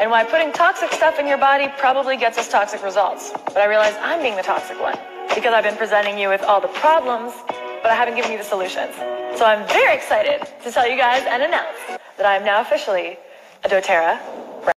and why putting toxic stuff in your body probably gets us toxic results. But I realize I'm being the toxic one because I've been presenting you with all the problems, but I haven't given you the solutions. So I'm very excited to tell you guys and announce that I am now officially a doTERRA